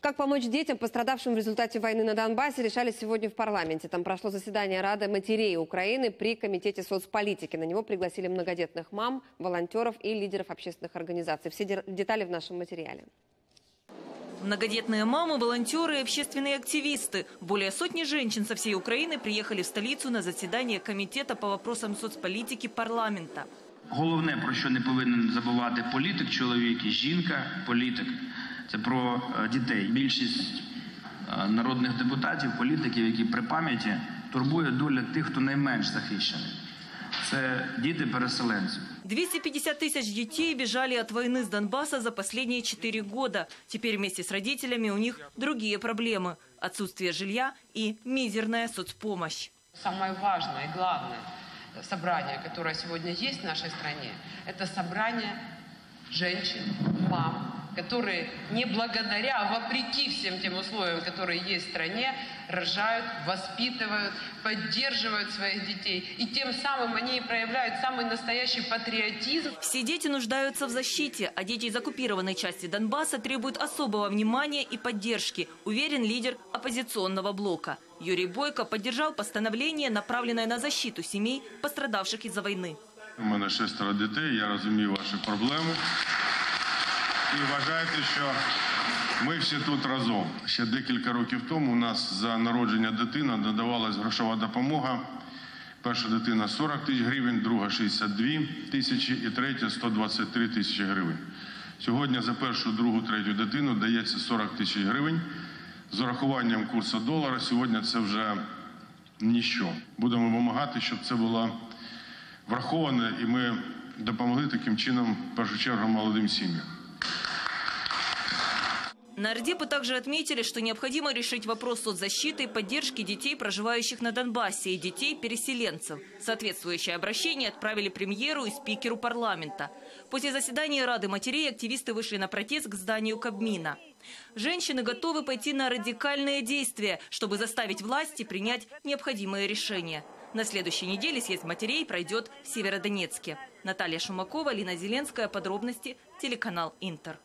Как помочь детям, пострадавшим в результате войны на Донбассе, решали сегодня в парламенте. Там прошло заседание Рады матерей Украины при Комитете соцполитики. На него пригласили многодетных мам, волонтеров и лидеров общественных организаций. Все де- детали в нашем материале. Многодетные мамы, волонтеры и общественные активисты. Более сотни женщин со всей Украины приехали в столицу на заседание Комитета по вопросам соцполитики парламента. Головне, про що не повинен забувати політик, чоловік і жінка, політик, це про е, дітей. Більшість е, народних депутатів, політиків, які при пам'яті турбує доля тих, хто найменш захищений. Це діти переселенців. 250 тысяч детей бежали от войны с Донбасса за последние четыре года. Теперь вместе с родителями у них другие проблемы. Отсутствие жилья и мизерная соцпомощь. Самое важное и главное собрание, которое сегодня есть в нашей стране, это собрание женщин, мам, которые не благодаря, а вопреки всем тем условиям, которые есть в стране, рожают, воспитывают, поддерживают своих детей. И тем самым они и проявляют самый настоящий патриотизм. Все дети нуждаются в защите, а дети из оккупированной части Донбасса требуют особого внимания и поддержки, уверен лидер оппозиционного блока. Юрий Бойко поддержал постановление, направленное на защиту семей, пострадавших из-за войны. У мене шестеро дітей, я розумію ваші проблеми. І вважайте, що ми всі тут разом. Ще декілька років тому у нас за народження дитини надавалась грошова допомога. Перша дитина 40 тисяч гривень, друга 62 тисячі і третя 123 тисячі гривень. Сьогодні за першу, другу, третю дитину дається 40 тисяч гривень. З урахуванням курсу долара сьогодні це вже ніщо. Будемо вимагати, щоб це було враховано, і ми допомогли таким чином, в першу чергу, молодим сім'ям. Нардепы также отметили, что необходимо решить вопрос соцзащиты и поддержки детей, проживающих на Донбассе, и детей-переселенцев. Соответствующее обращение отправили премьеру и спикеру парламента. После заседания Рады матерей активисты вышли на протест к зданию Кабмина. Женщины готовы пойти на радикальные действия, чтобы заставить власти принять необходимые решения. На следующей неделе съезд матерей пройдет в Северодонецке. Наталья Шумакова, Лина Зеленская. Подробности. Телеканал «Интер».